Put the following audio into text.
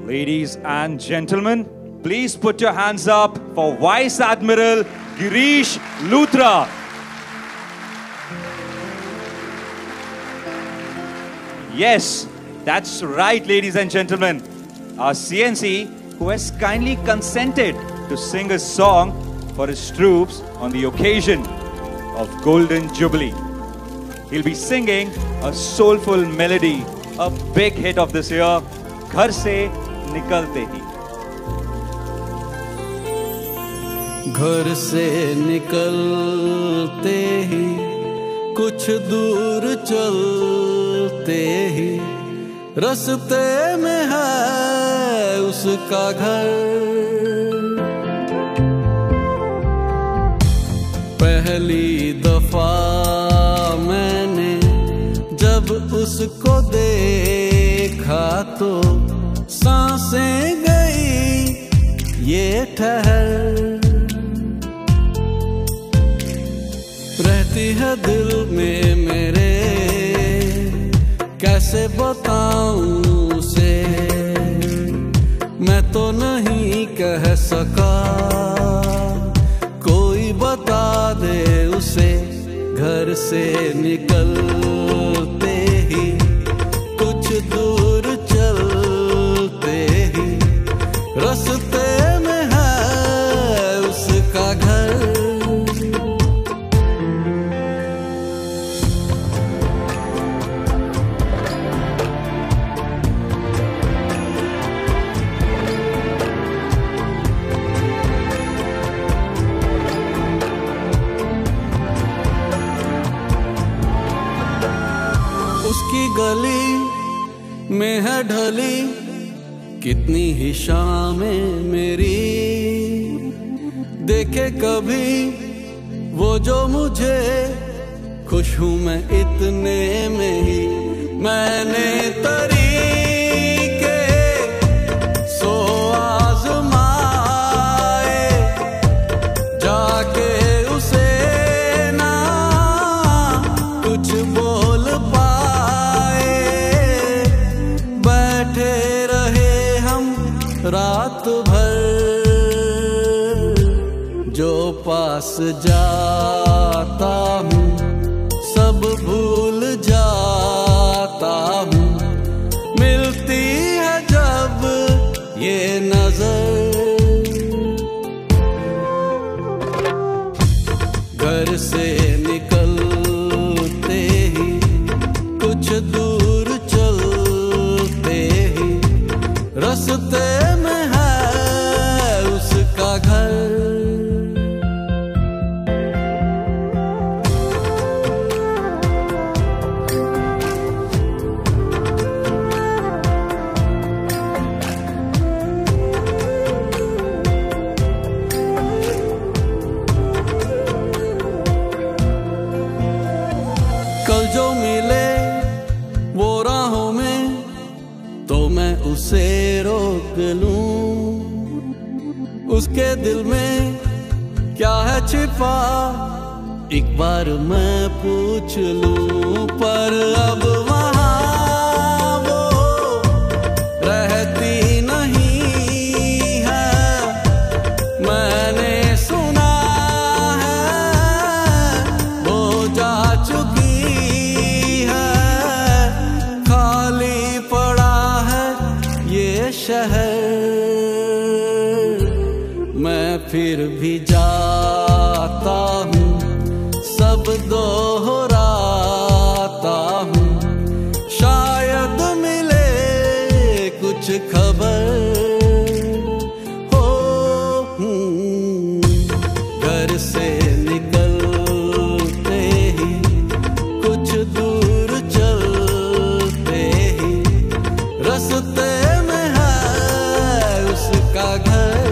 Ladies and gentlemen, please put your hands up for Vice Admiral Girish Luthra. Yes, that's right, ladies and gentlemen. Our CNC, who has kindly consented to sing a song for his troops on the occasion of Golden Jubilee. He'll be singing a soulful melody, a big hit of this year, Ghar से निकलते ही। घर से निकलते ही, कुछ दूर चलते ही, रस्ते में है उसका घर। पहली दफ़ा मैंने जब उसको देखा तो साँसें गई, ये ठहर। रहती है दिल में मेरे, कैसे बताऊँ उसे? मैं तो नहीं कह सका, कोई बता दे उसे, घर से निकलते उसकी गली में है ढली। कितनी ही शामें मेरी। देखे कभी वो जो मुझे खुश हूँ मैं इतने में ही। रहे हम रात भर जो पास जाता हूँ, सब भूल जाता हूँ। मिलती है जब ये नज़र। घर से निकलते ही कुछ दूर उसके दिल में क्या है छिपा? एक बार मैं पूछ लूँ पर अब फिर भी जाता हूँ। सब दोहराता हूँ। शायद मिले कुछ खबर। हो घर से निकलते ही कुछ दूर चलते ही। रस्ते में है उसका घर।